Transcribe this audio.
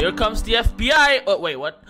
Here comes the FBI. Oh, wait, what?